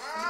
Ah!